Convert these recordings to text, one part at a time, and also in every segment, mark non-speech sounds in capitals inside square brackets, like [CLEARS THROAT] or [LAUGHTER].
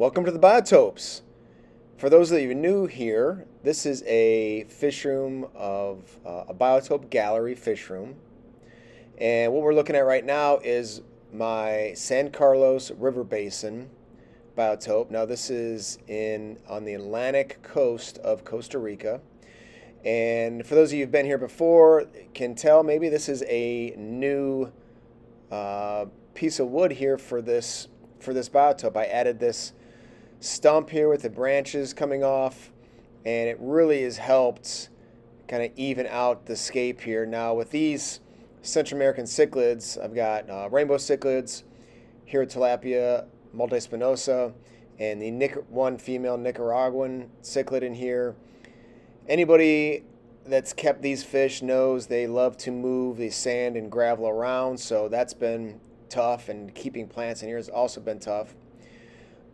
Welcome to the Biotopes. For those of you new here, this is a fish room of uh, a Biotope Gallery fish room. And what we're looking at right now is my San Carlos River Basin biotope. Now this is in on the Atlantic coast of Costa Rica. And for those of you who've been here before, can tell maybe this is a new uh, piece of wood here for this for this biotope. I added this stump here with the branches coming off, and it really has helped kind of even out the scape here. Now with these Central American cichlids, I've got uh, rainbow cichlids, Herotilapia, multispinosa, and the Nic- one female Nicaraguan cichlid in here. Anybody that's kept these fish knows they love to move the sand and gravel around, so that's been tough, and keeping plants in here has also been tough.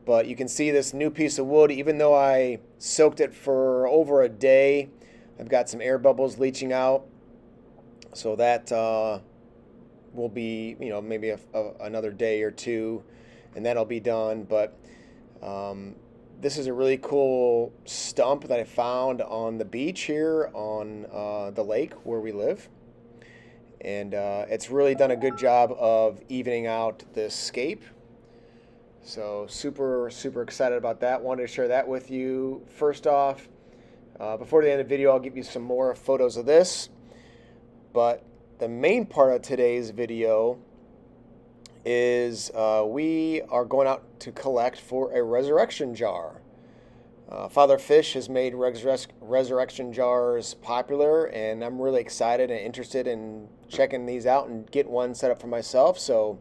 But you can see this new piece of wood, even though I soaked it for over a day, I've got some air bubbles leaching out. So that uh, will be, you know, maybe a, a, another day or two, and that'll be done. But um, this is a really cool stump that I found on the beach here on uh, the lake where we live. And uh, it's really done a good job of evening out the scape. So super, super excited about that. Wanted to share that with you. First off, uh, before the end of the video, I'll give you some more photos of this. But the main part of today's video is uh, we are going out to collect for a resurrection jar. Uh, Father Fish has made resur- resurrection jars popular, and I'm really excited and interested in checking these out and get one set up for myself. So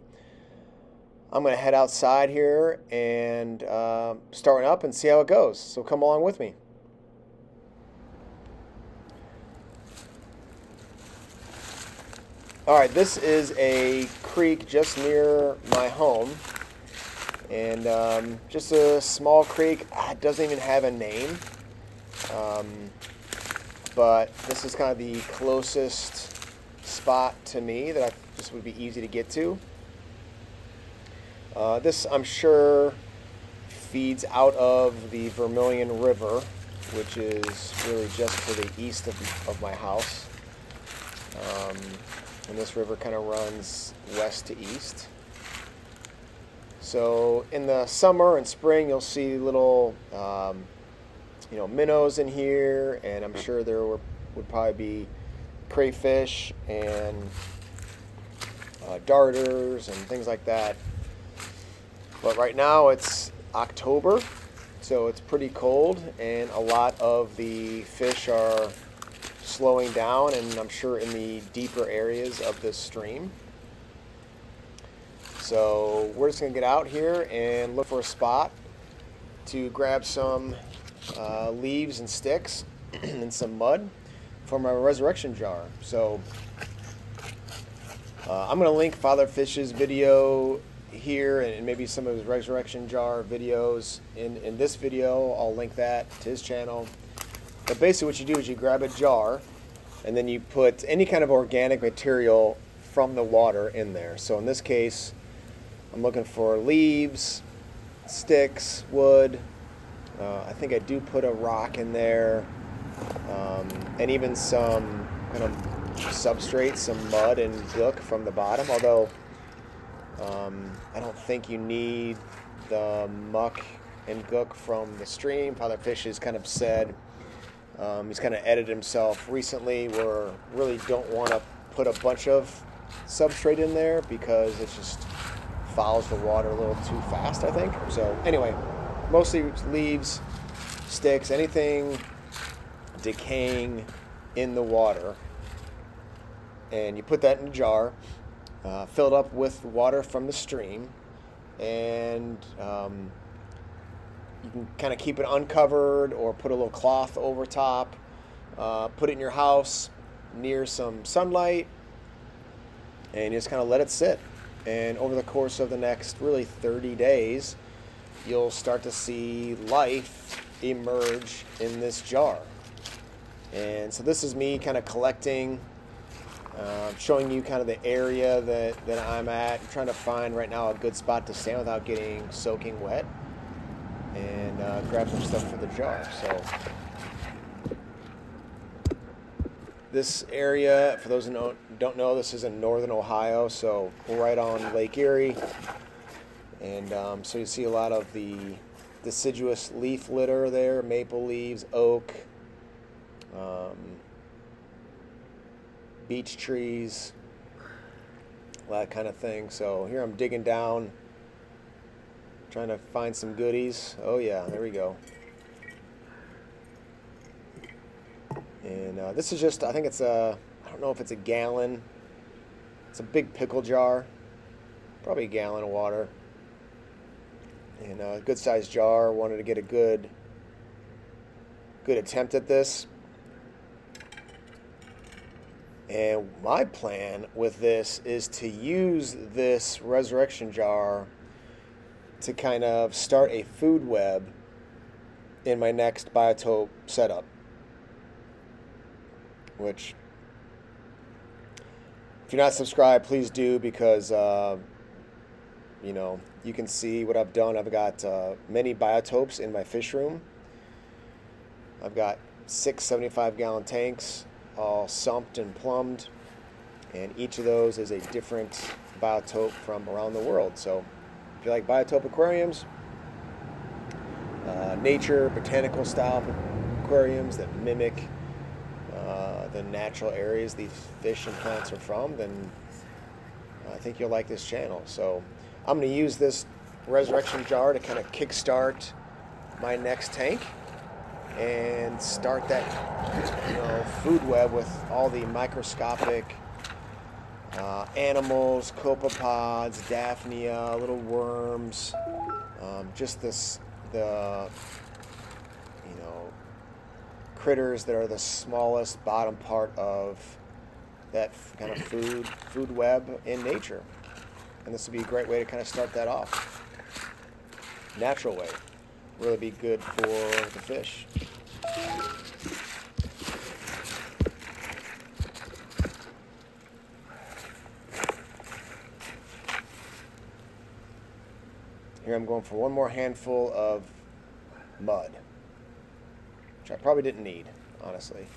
I'm going to head outside here and uh, start up and see how it goes. So come along with me. All right, this is a creek just near my home, and um, just a small creek. Ah, it doesn't even have a name, um, but this is kind of the closest spot to me that I just would be easy to get to. Uh, this, I'm sure, feeds out of the Vermilion River, which is really just to the east of, of my house. Um, and this river kind of runs west to east. So in the summer and spring, you'll see little, um, you know, minnows in here, and I'm sure there were, would probably be crayfish and uh, darters and things like that. But right now it's October, so it's pretty cold, and a lot of the fish are slowing down, and I'm sure in the deeper areas of this stream. So we're just to get out here and look for a spot to grab some uh, leaves and sticks [CLEARS THROAT] and some mud for my resurrection jar. So uh, I'm to link Father Fish's video here and maybe some of his resurrection jar videos in, in this video. I'll link that to his channel. But basically what you do is you grab a jar and then you put any kind of organic material from the water in there. So in this case, I'm looking for leaves, sticks, wood. Uh, I think I do put a rock in there, um, and even some kind of substrate, some mud and gook from the bottom. Although um, I don't think you need the muck and gook from the stream. Father Fish has kind of said um, he's kind of edited himself recently, where really don't want to put a bunch of substrate in there because it just fouls the water a little too fast, I think. So anyway, mostly leaves, sticks, anything decaying in the water. And you put that in a jar, uh, filled up with water from the stream, and um, you can kind of keep it uncovered or put a little cloth over top. Uh, put it in your house near some sunlight, and just kind of let it sit. And over the course of the next really 30 days, you'll start to see life emerge in this jar. And so this is me kind of collecting Uh, showing you kind of the area that, that I'm at. I'm trying to find right now a good spot to stand without getting soaking wet and uh, grab some stuff for the jar. So this area, for those who don't know, this is in northern Ohio, so we're right on Lake Erie. And um, so you see a lot of the deciduous leaf litter there, maple leaves, oak, um, beech trees, that kind of thing. So here I'm digging down, trying to find some goodies. Oh yeah, there we go. And uh, this is just, I think it's a, I don't know if it's a gallon. It's a big pickle jar, probably a gallon of water. And a good sized jar. Wanted to get a good, good attempt at this. And my plan with this is to use this resurrection jar to kind of start a food web in my next biotope setup. Which, if you're not subscribed, please do because, uh, you know, you can see what I've done. I've got uh, many biotopes in my fish room. I've got six 75 gallon tanks all sumped and plumbed. And each of those is a different biotope from around the world. So if you like biotope aquariums, uh, nature, botanical style aquariums that mimic uh, the natural areas these fish and plants are from, then I think you'll like this channel. So I'm going to use this resurrection jar to kind of kickstart my next tank and start that you know food web with all the microscopic uh, animals, copepods, daphnia, little worms, um, just this the you know critters that are the smallest bottom part of that kind of food food web in nature, and this would be a great way to kind of start that off, natural way really be good for the fish. Here I'm going for one more handful of mud, which I probably didn't need, honestly.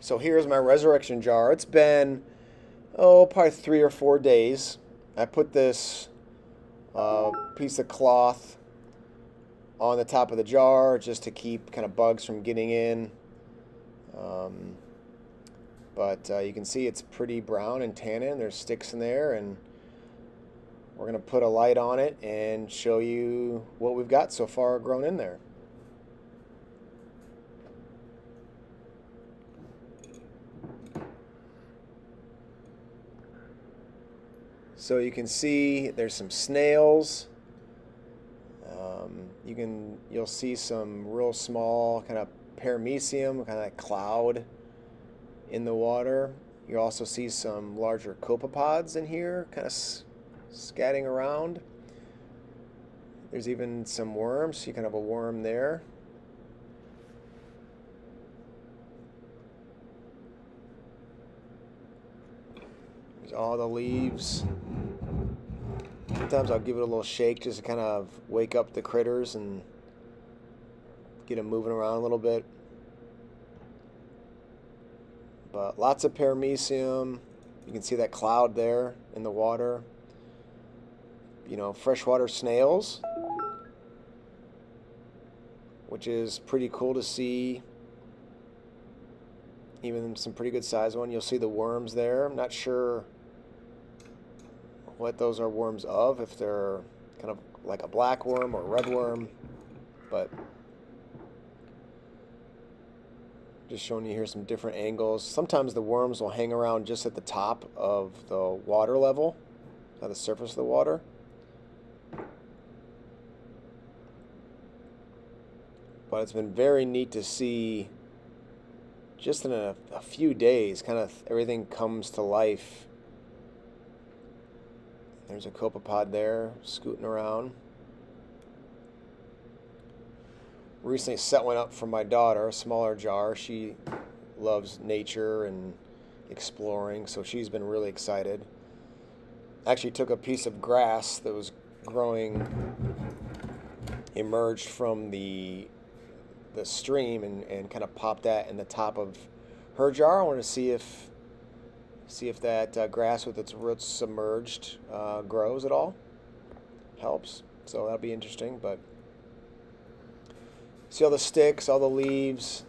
So here's my resurrection jar. It's been oh, probably three or four days. I put this uh, piece of cloth on the top of the jar just to keep kind of bugs from getting in. Um, but uh, you can see it's pretty brown and tannin. There's sticks in there, and we're going to put a light on it and show you what we've got so far grown in there. So you can see there's some snails. Um, you can you'll see some real small kind of paramecium, kind of like cloud in the water. You also see some larger copepods in here, kind of scatting around. There's even some worms. You can have a worm there. All the leaves. Sometimes I'll give it a little shake just to kind of wake up the critters and get them moving around a little bit. But lots of paramecium. You can see that cloud there in the water. You know, freshwater snails, which is pretty cool to see. Even some pretty good size one. You'll see the worms there. I'm not sure what those are worms of, if they're kind of like a black worm or red worm, but just showing you here some different angles. Sometimes the worms will hang around just at the top of the water level, at the surface of the water. But it's been very neat to see just in a, a few days, kind of everything comes to life there's a copepod there scooting around. recently set one up for my daughter, a smaller jar. She loves nature and exploring, so she's been really excited. Actually, took a piece of grass that was growing, emerged from the the stream, and, and kind of popped that in the top of her jar. I want to see if see if that uh, grass with its roots submerged uh, grows at all. Helps. So that'll be interesting, but see all the sticks, all the leaves,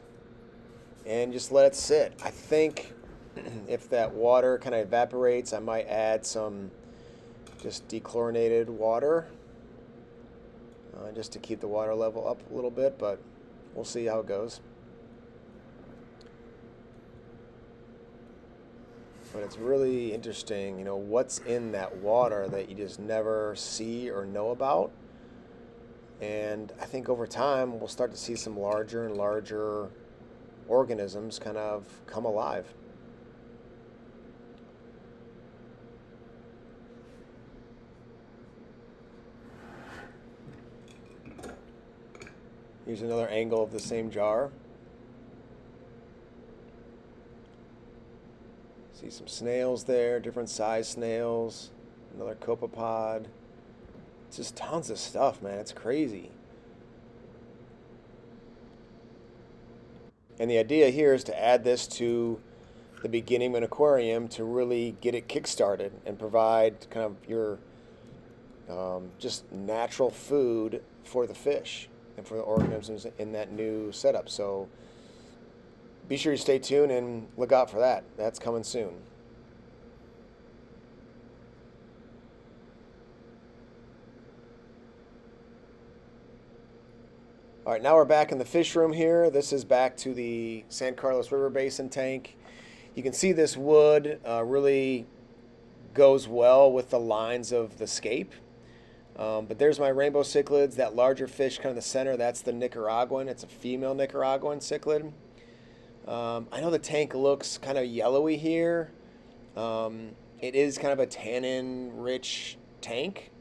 and just let it sit. I think [CLEARS THROAT] if that water kind of evaporates, I might add some just dechlorinated water uh, just to keep the water level up a little bit, but we'll see how it goes. But it's really interesting, you know, what's in that water that you just never see or know about. And I think over time we'll start to see some larger and larger organisms kind of come alive. Here's another angle of the same jar. See some snails there, different size snails, another copepod. It's just tons of stuff, man. It's crazy. And the idea here is to add this to the beginning of an aquarium to really get it kickstarted and provide kind of your um, just natural food for the fish and for the organisms in that new setup. So be sure you stay tuned and look out for that. That's coming soon. All right, now we're back in the fish room here. This is back to the San Carlos River Basin tank. You can see this wood uh, really goes well with the lines of the scape. Um, but there's my rainbow cichlids, that larger fish kind of the center, that's the Nicaraguan. It's a female Nicaraguan cichlid. Um, I know the tank looks kind of yellowy here. Um, it is kind of a tannin-rich tank,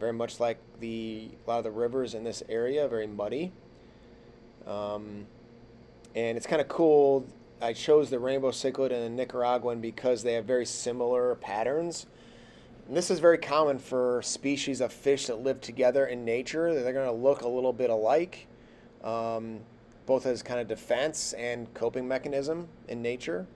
very much like the a lot of the rivers in this area, very muddy. Um, and it's kind of cool. I chose the rainbow cichlid and the Nicaraguan because they have very similar patterns. And this is very common for species of fish that live together in nature. They're going to look a little bit alike, um, both as kind of defense and coping mechanism in nature.